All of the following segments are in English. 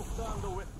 No time to wait.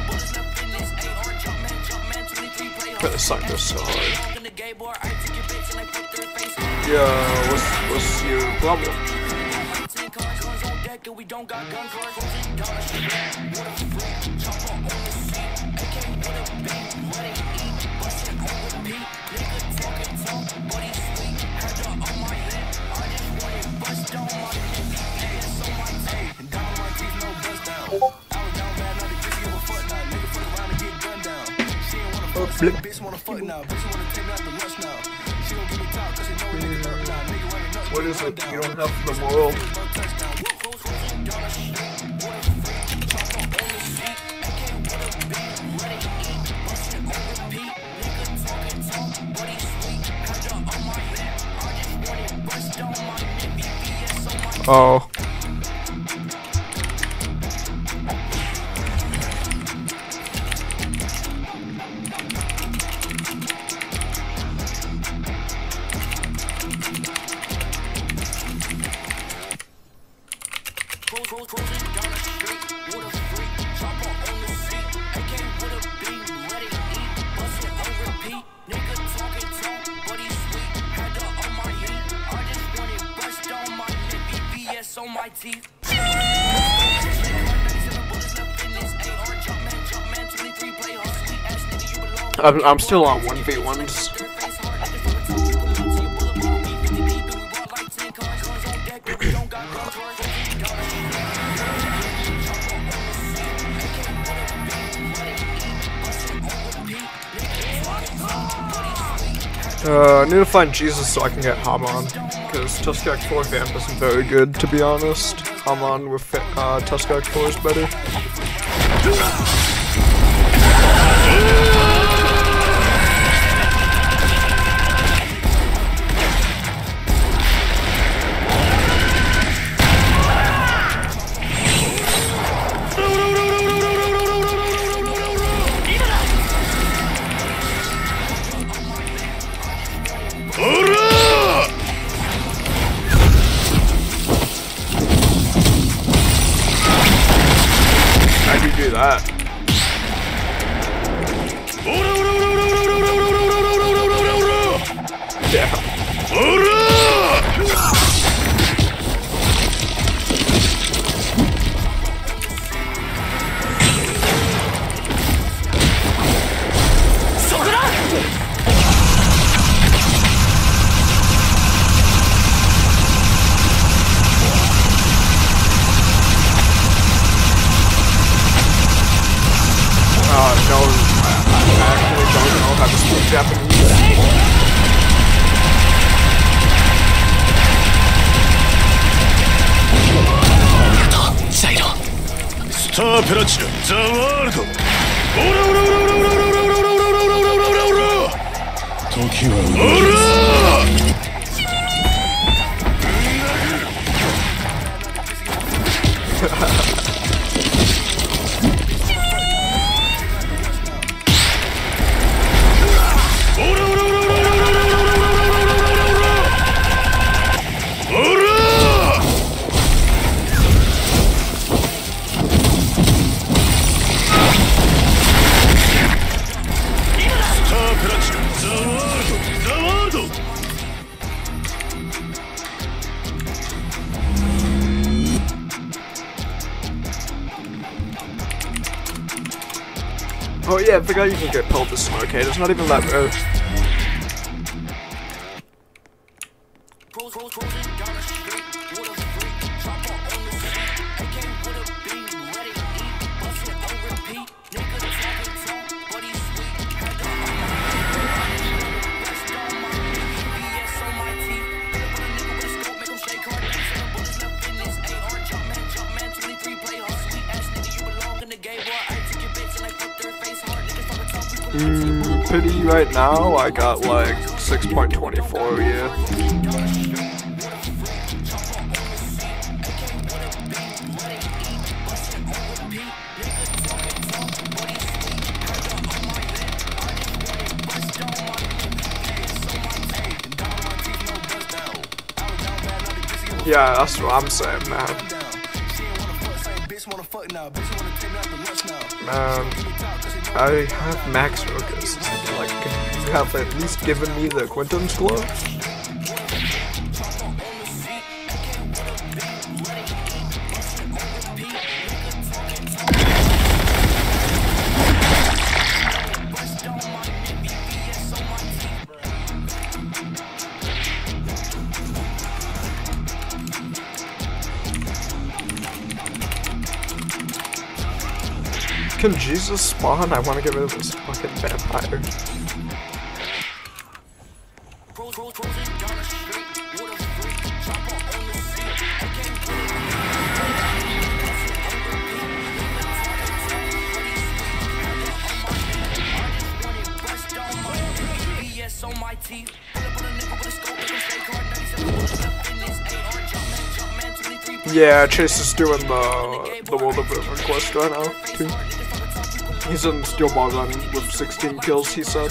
put their face on. Yeah, what's what's your problem? Ten up. What is it? You don't have the world. Oh. I'm, I'm still on 1v1. Uh, I need to find Jesus so I can get Hamon, because Tusk Act 4 Vamp isn't very good, to be honest. Hamon with uh, Tusk Act 4 is better. yeah, I forgot you can get pulled to smoke eh? here. It's not even that bad. I'm saying, now. man. I have max focus. Like, you have at least given me the Quinton's glove? a spawn. I want to get rid of this fucking vampire. Yeah, Chase is doing the the World of River quest right now too. He's in Steel Ball Run with 16 kills, he said.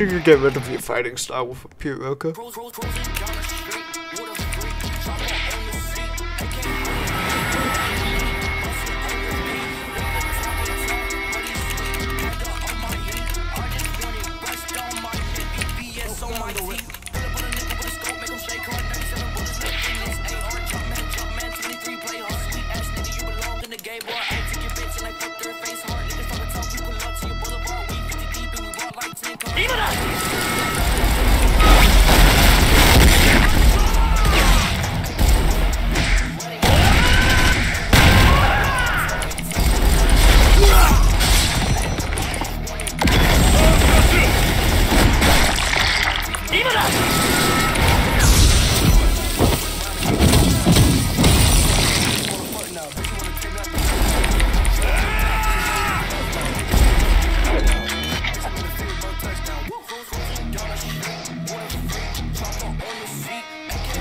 sure you get rid of your fighting style with a Piroka.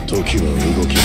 時は動き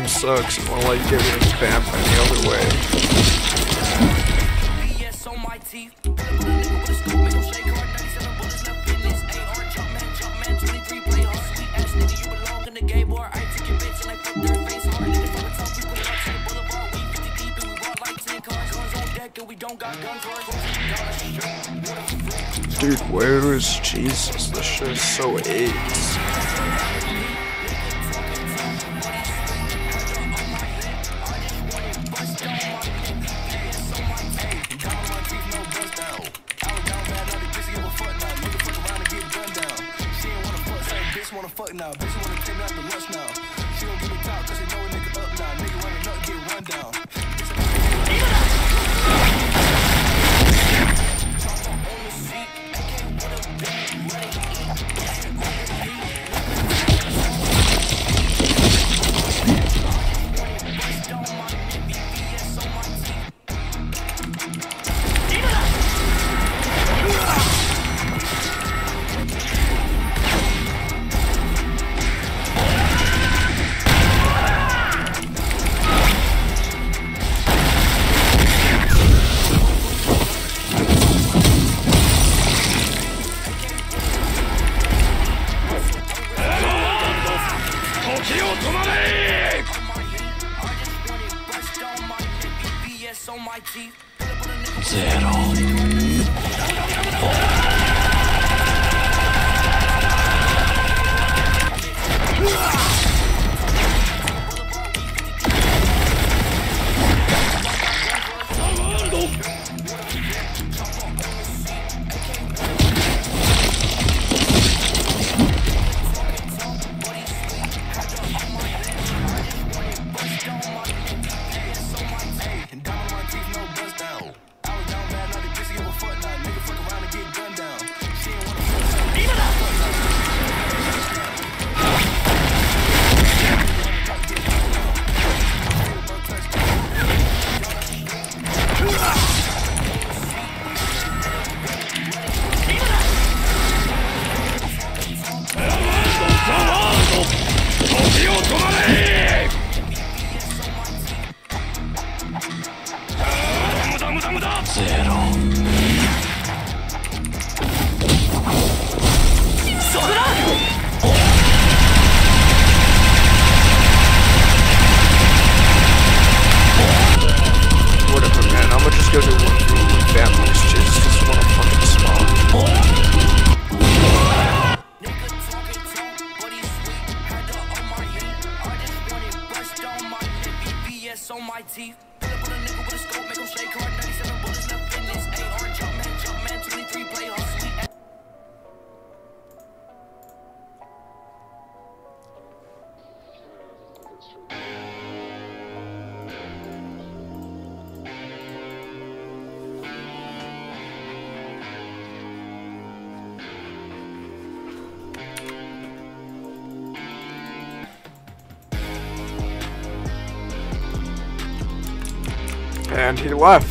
game sucks. Left,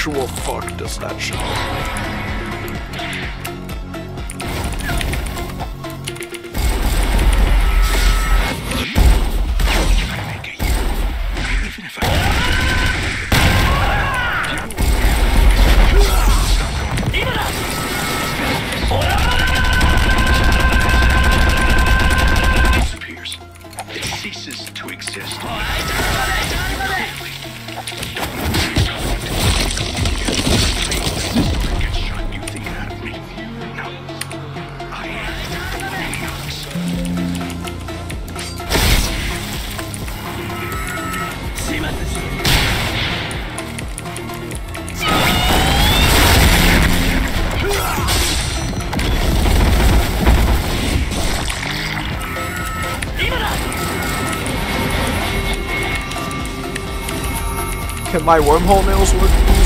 actual fuck does that show? Can my wormhole nails work?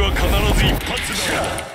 は必ず一発だ。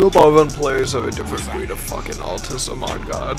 2 above players have a different breed of fucking autism, on God.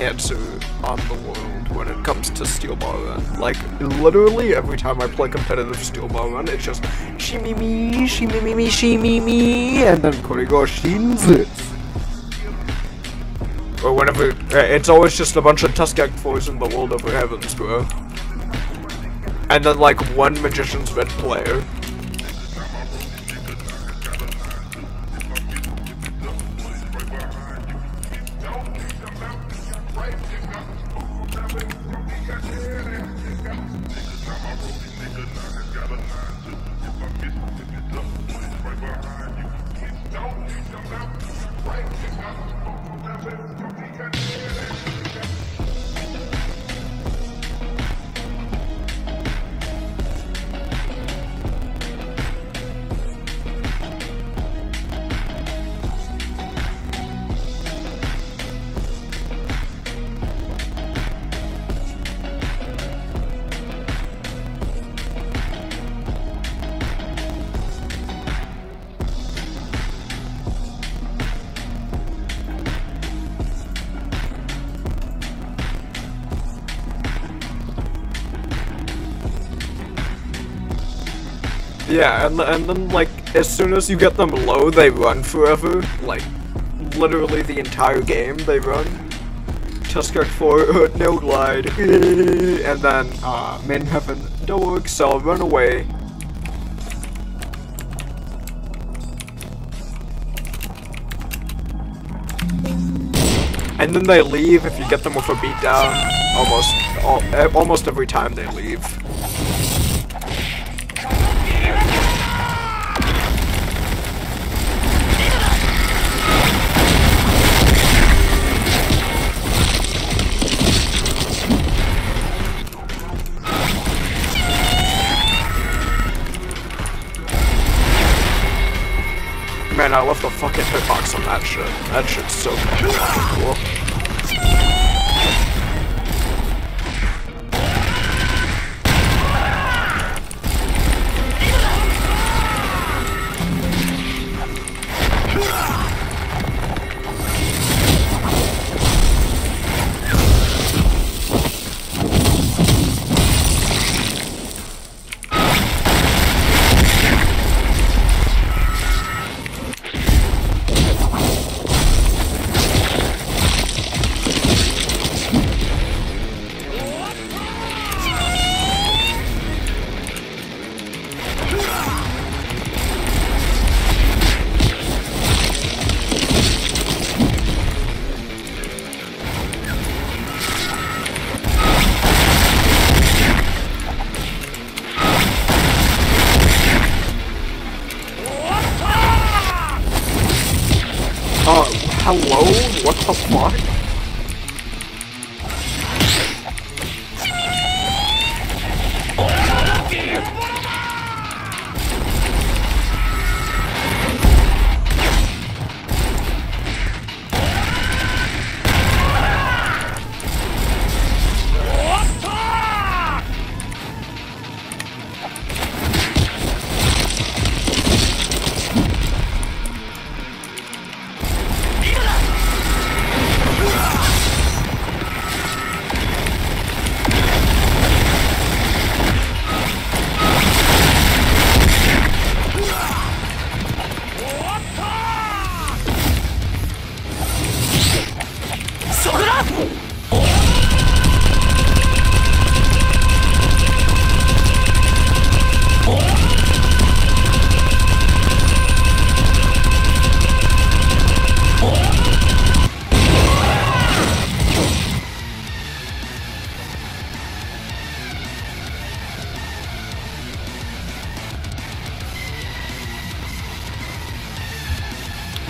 cancer on the world when it comes to Steel Ball Run? Like, literally every time I play competitive Steel Ball Run, it's just shimmy me, shimmy me, me, shimmy me, me, and then Korigo Shinzits. Or whenever, it's always just a bunch of Tusk Act 4s in the world over heavens, bro. And then like one Magician's Red player. Yeah, and, and then, like, as soon as you get them low, they run forever. Like, literally the entire game, they run. Tusk Act 4, no glide, and then, uh, Main Heaven, don't so run away. And then they leave if you get them with a beatdown. Almost, all, eh, almost every time they leave. Fucking hitbox on that shit. That shit's so cool.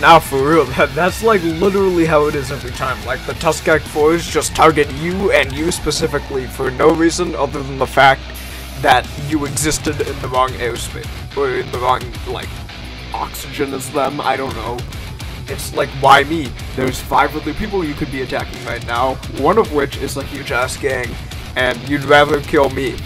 Now for real, that, that's like literally how it is every time. Like the Tusk Act 4s just target you and you specifically for no reason other than the fact that you existed in the wrong airspace. Or in the wrong, like, oxygen as them, I don't know. It's like, why me? There's five other people you could be attacking right now, one of which is a huge ass gang, and you'd rather kill me.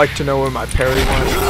like to know where my parry went.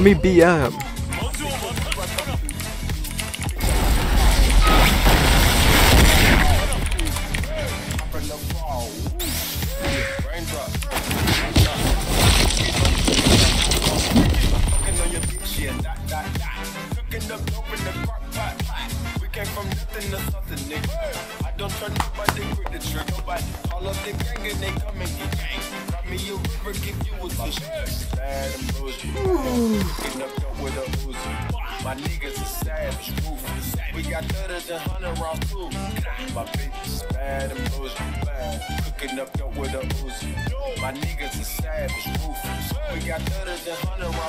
Let me BM.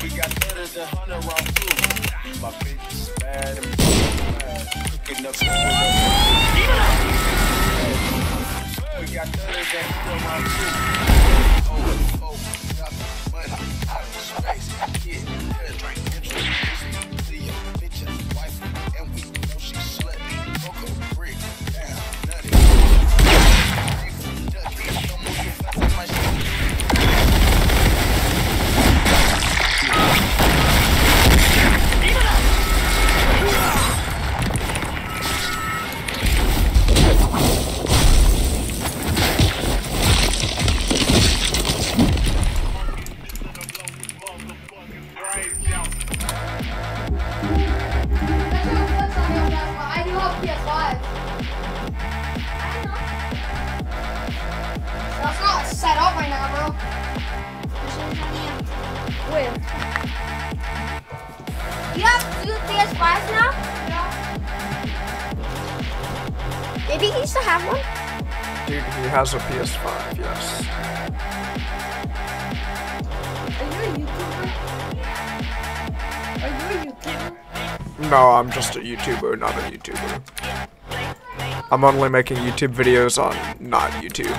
We got better than hundred round proof. My bitch is bad and bad. Cooking up We got better than hundred round proof. Oh, oh, got money out of space. Yeah, No, I'm just a YouTuber, not a YouTuber. I'm only making YouTube videos on not YouTube.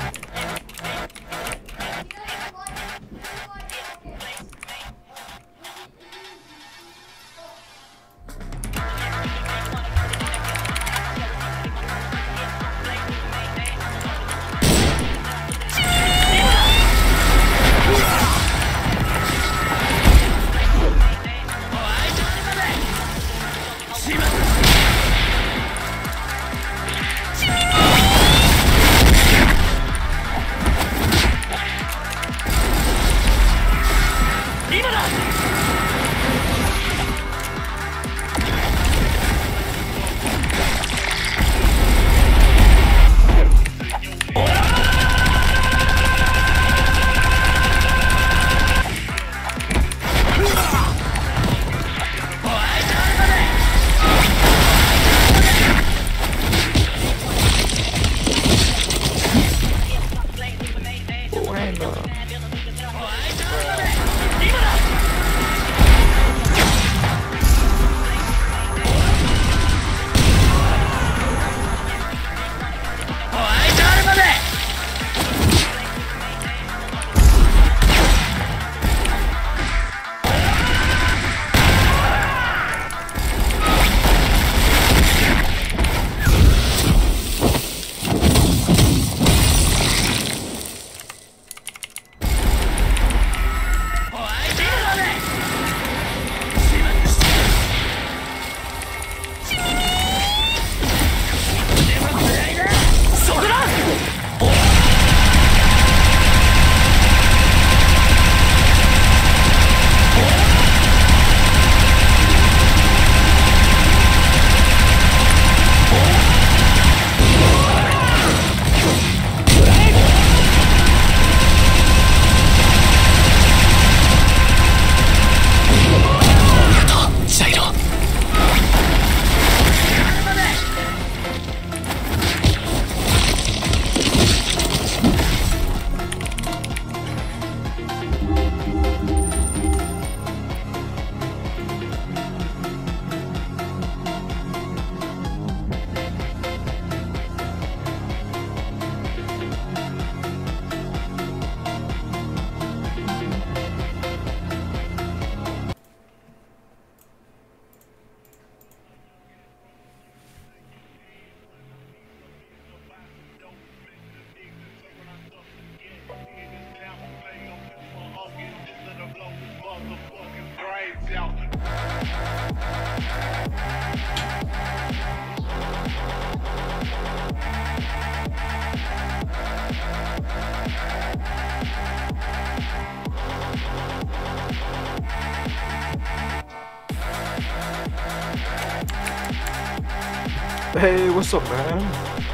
What's up, man?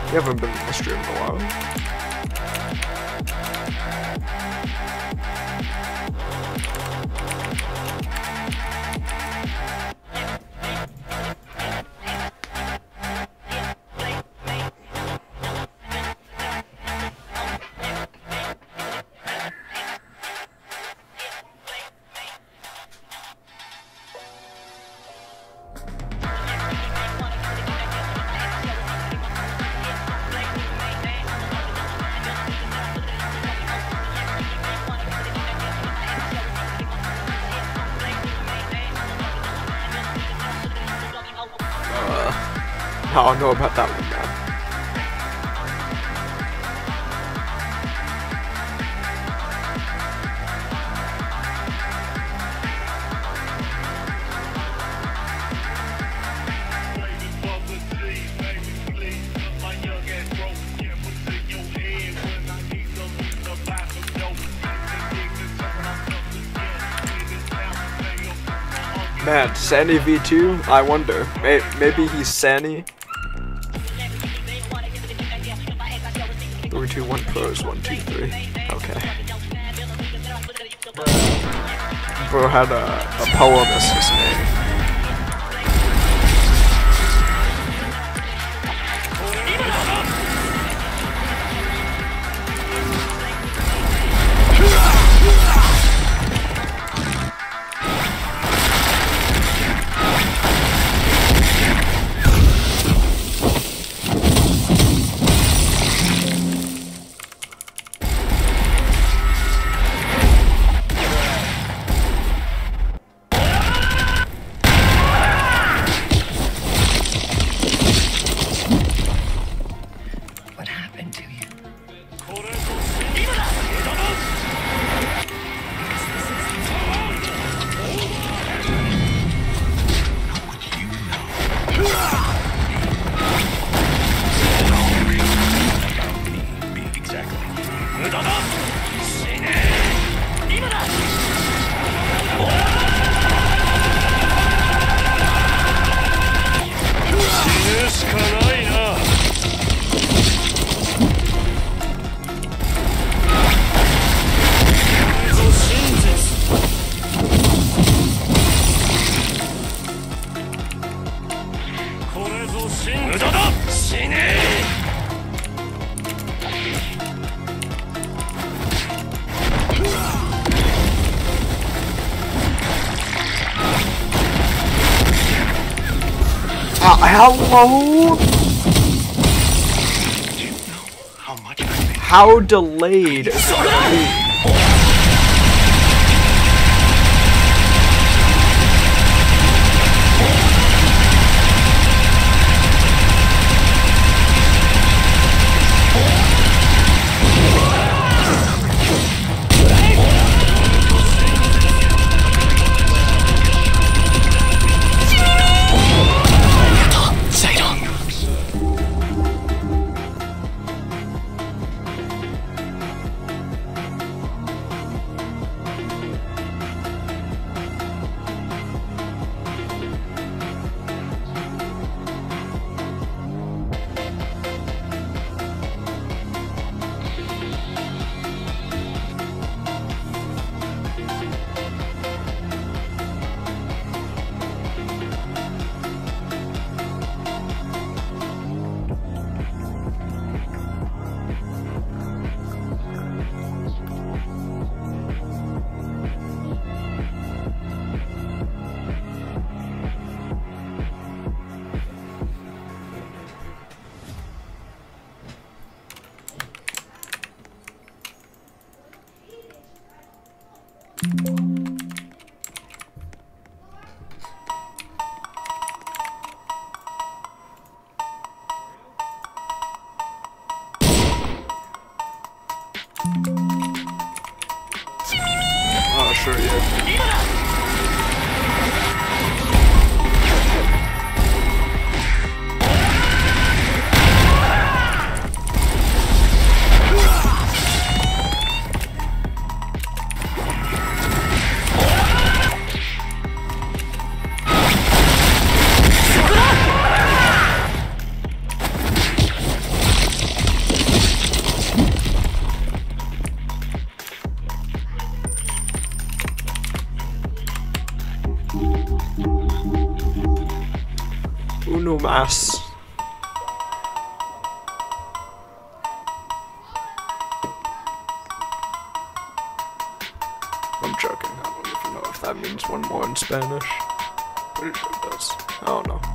You haven't been on the stream in a while. I know about that one, man. Man, Sandy V2? I wonder. May- maybe he's Sandy? 1 pros, 1, 2, 3. Okay. Bro had a, a poem as Oh. hello? How much I've How delayed that means one more in Spanish. Pretty sure it does. I don't know.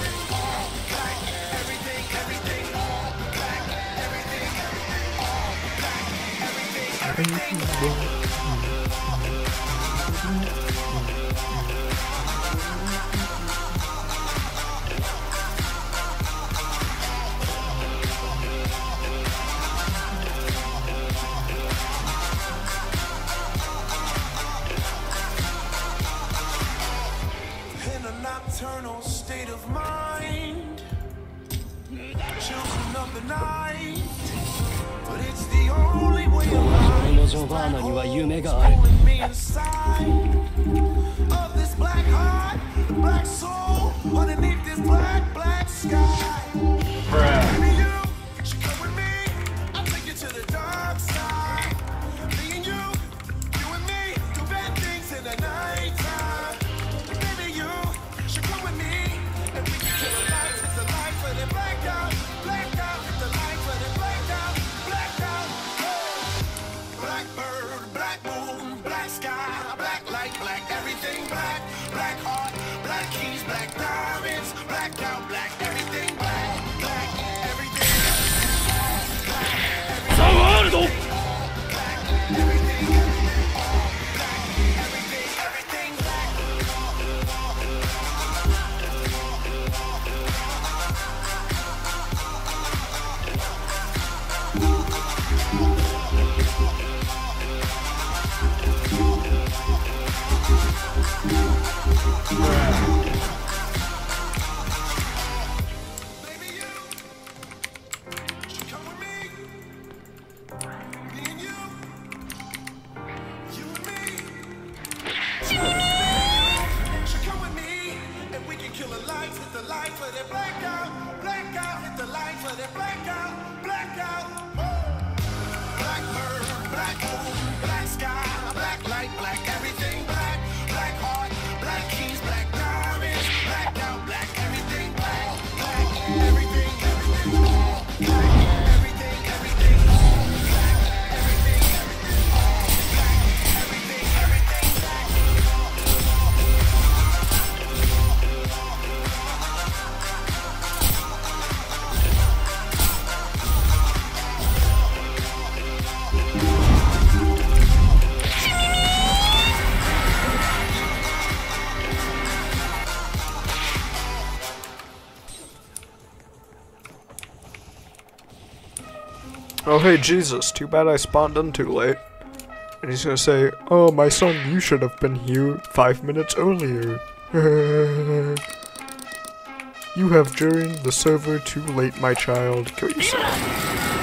hey Jesus, too bad I spawned in too late. And he's gonna say, oh my son, you should have been here five minutes earlier. you have joined the server too late, my child. Kill yourself.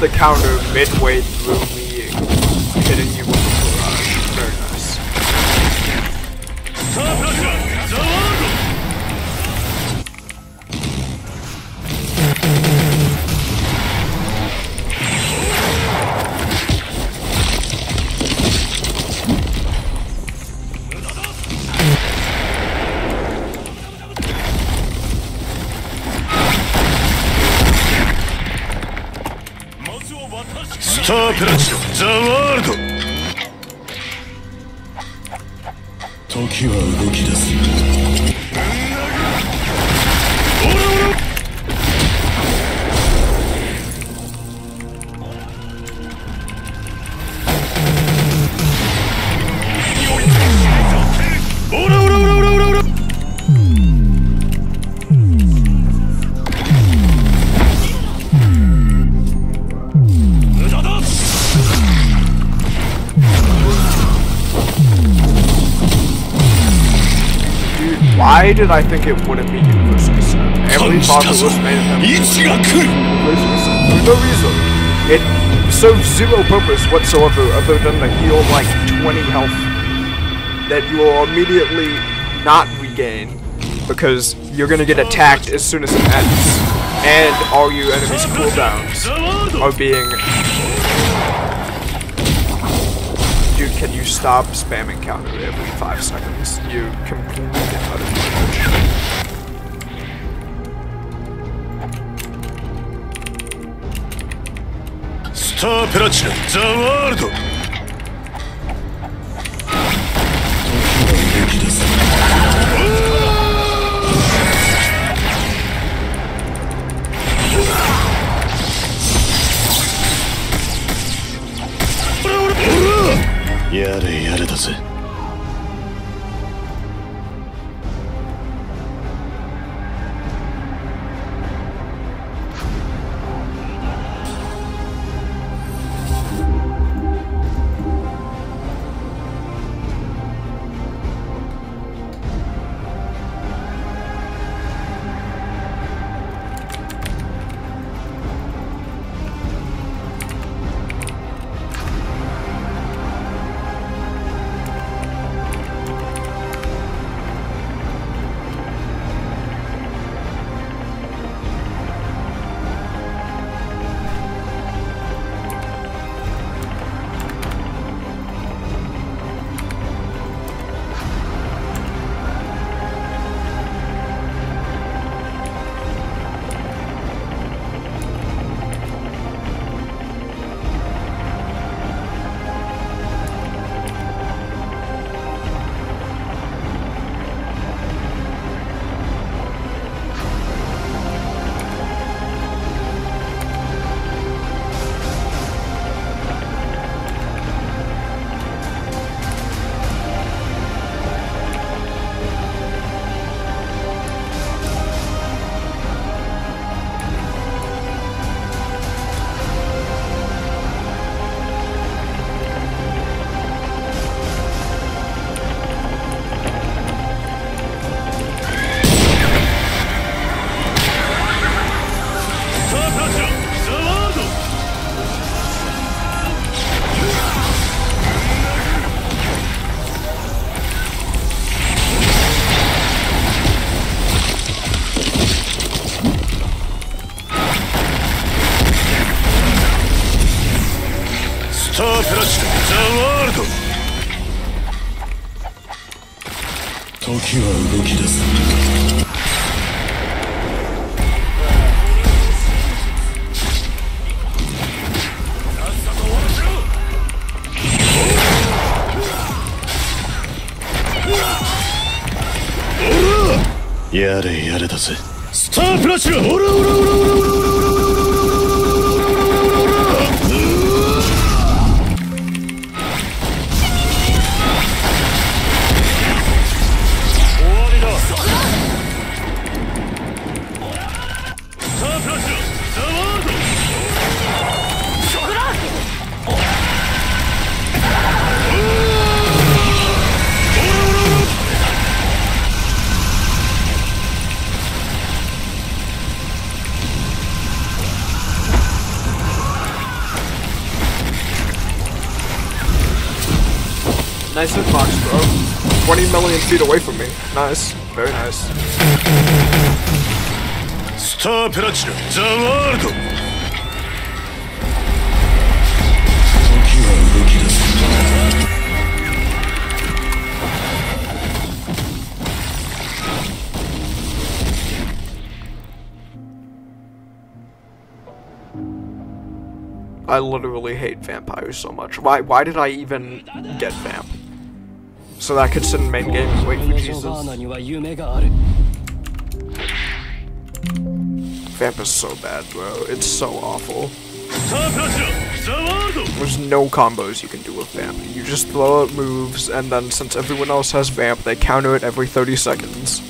The counter midway through me hitting you. with トランジのザ・ワールド Why did I think it wouldn't be universally sent? Every thought was made of him universally sent for no reason. It serves zero purpose whatsoever other than to heal like 20 health that you will immediately not regain because you're gonna get attacked as soon as it ends. And all your enemies' cooldowns are being can you stop spamming counter every five seconds? You completely get out of control. スタやれやれだぜ。やれやれだぜ。スターフラッシュ!オラオラオラオラオラ bro. 20 million feet away from me. Nice. Very nice. Star Platinum, the world! I literally hate vampires so much. Why why did I even get vamp? so that I could sit in main game and wait for Jesus. Vamp is so bad, bro. It's so awful. There's no combos you can do with Vamp. You just throw out moves, and then since everyone else has Vamp, they counter it every 30 seconds.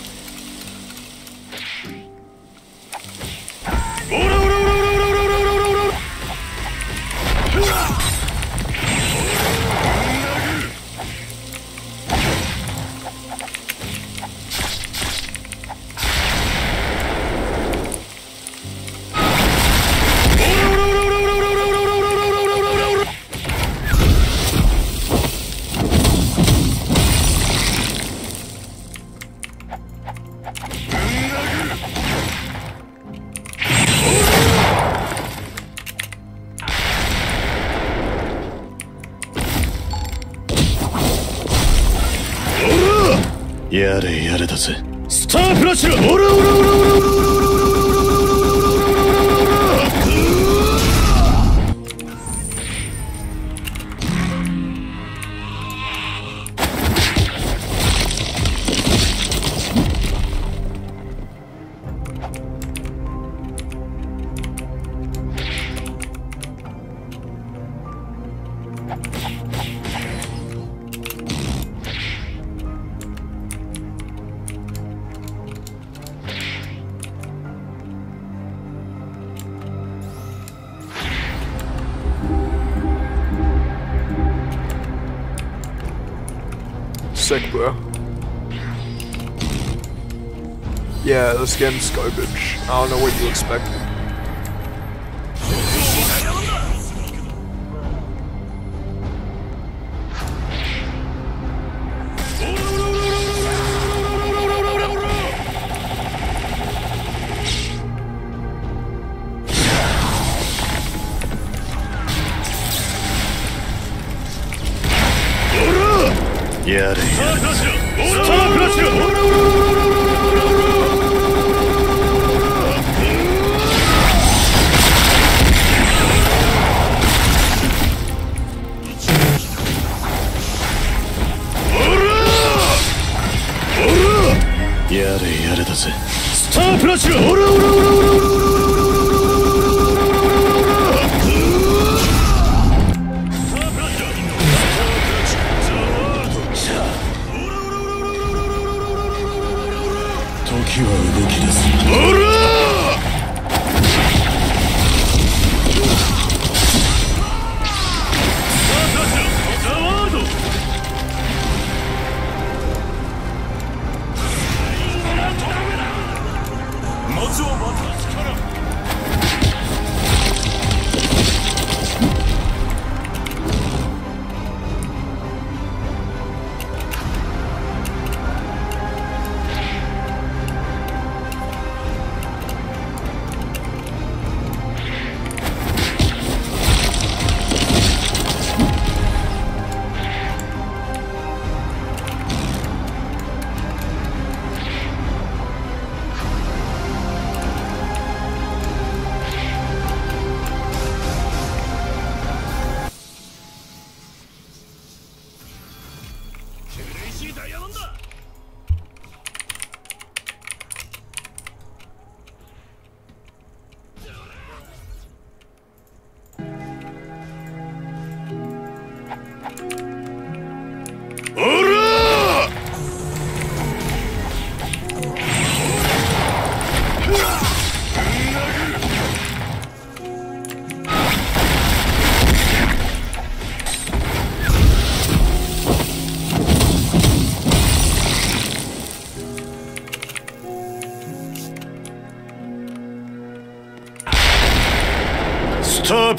open.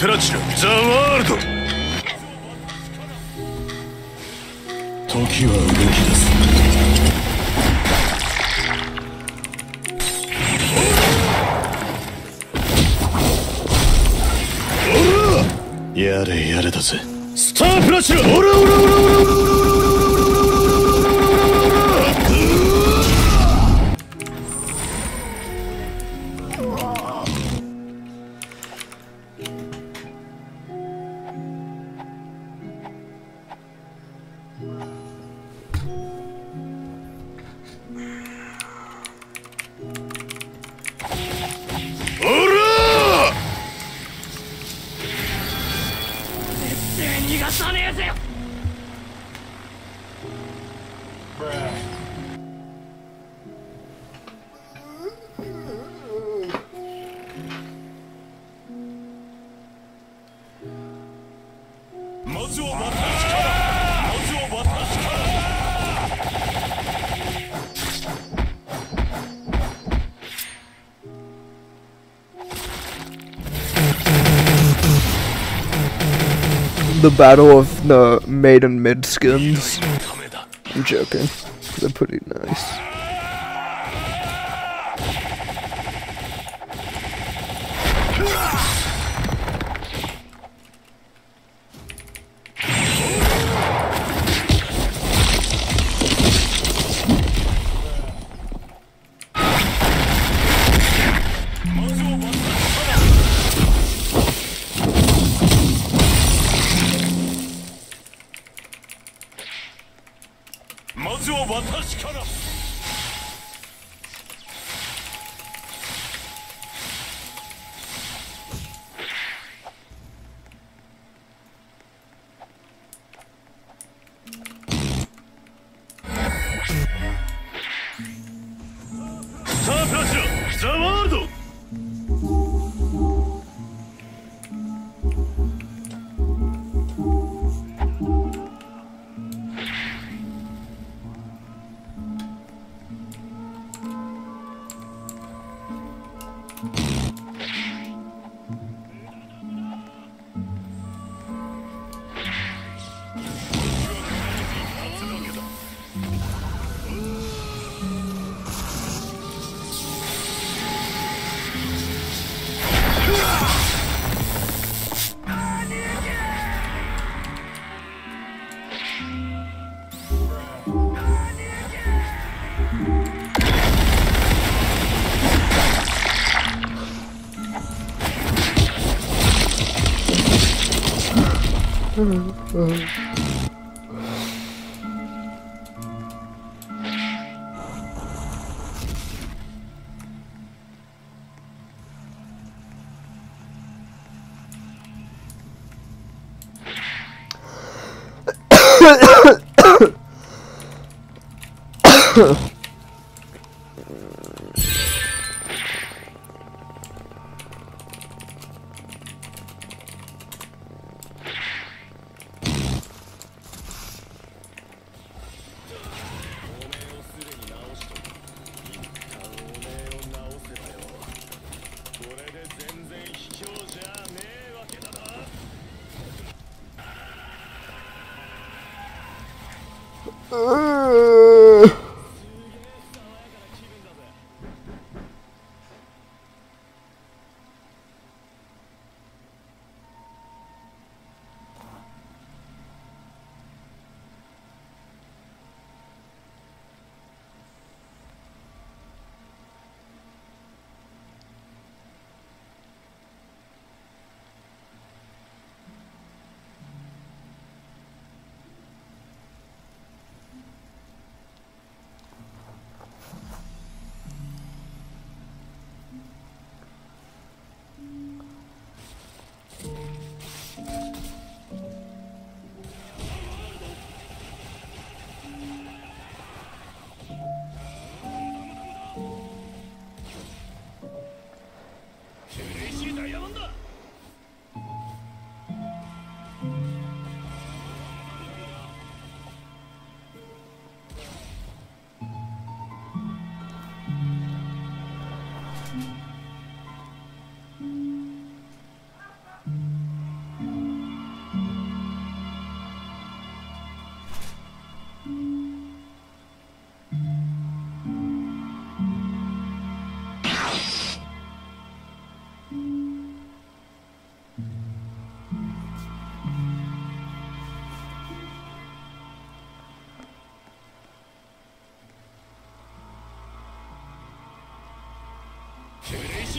クラッチだ the battle of the maiden mid skins. I'm joking. They're pretty nice.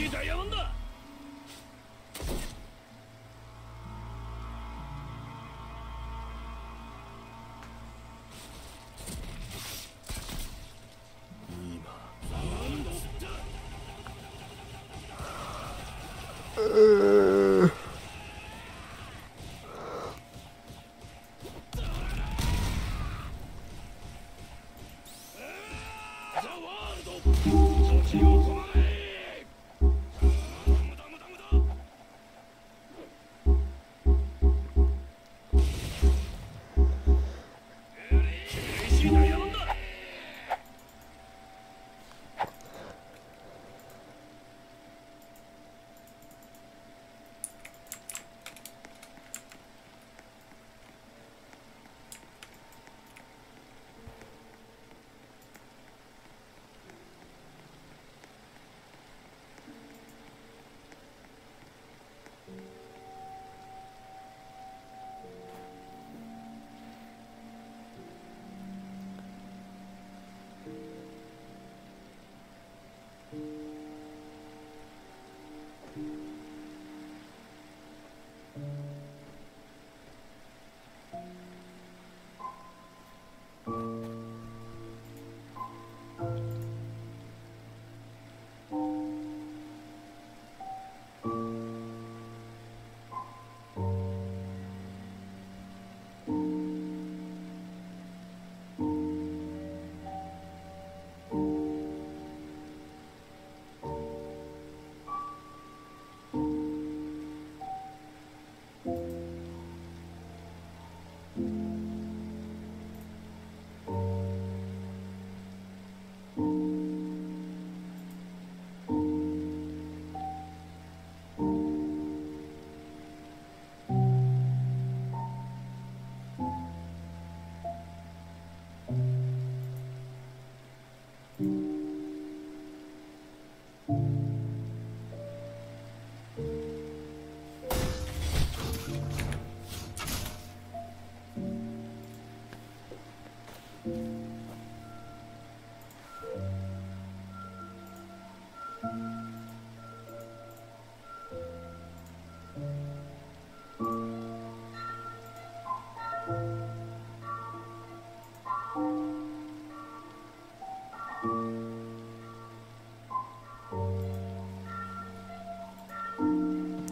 時代やもんだ。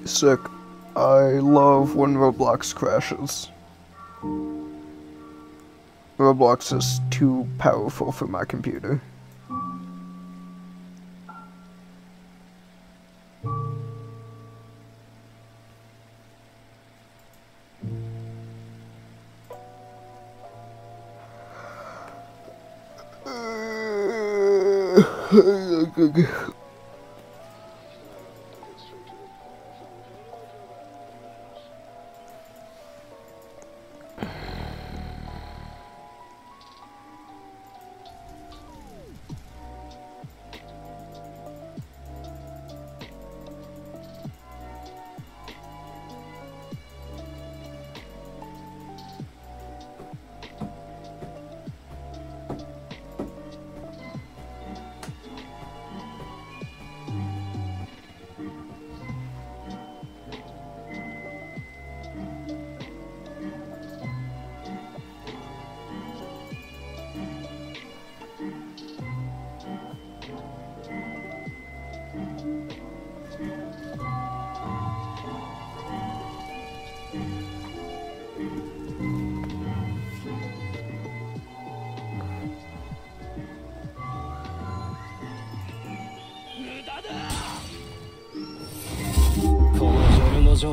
Sick. I love when Roblox crashes. Roblox is too powerful for my computer.!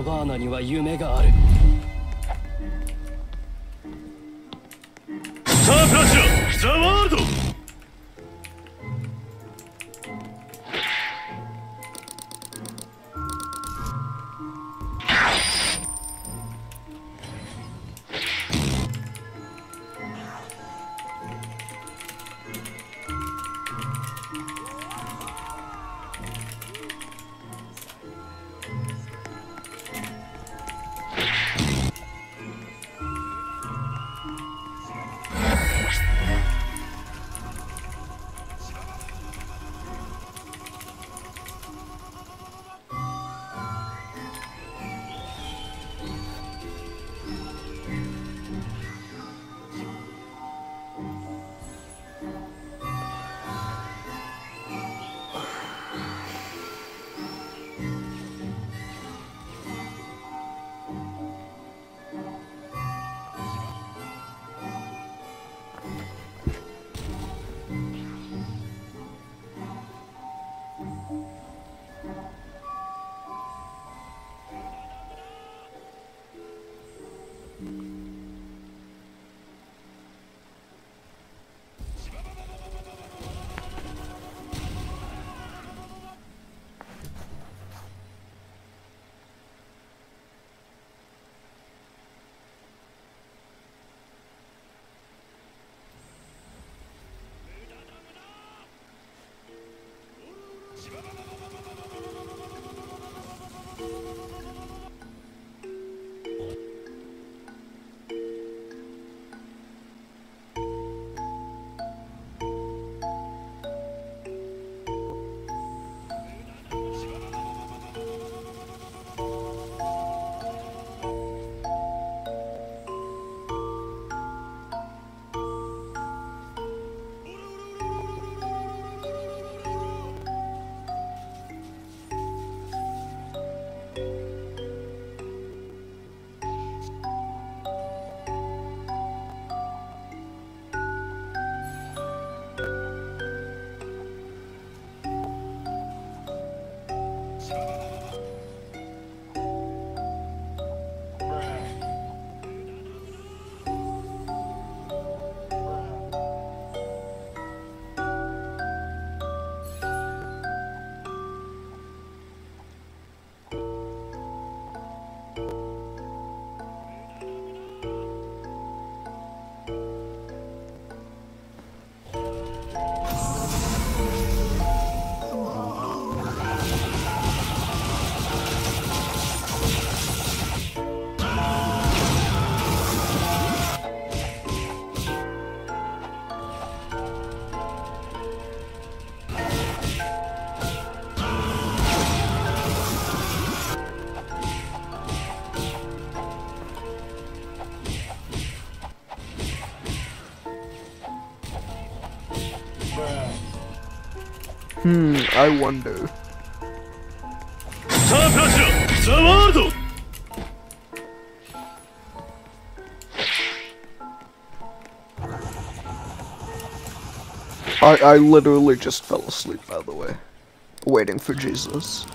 バーナには夢がある。I wonder. I, I literally just fell asleep, by the way, waiting for Jesus.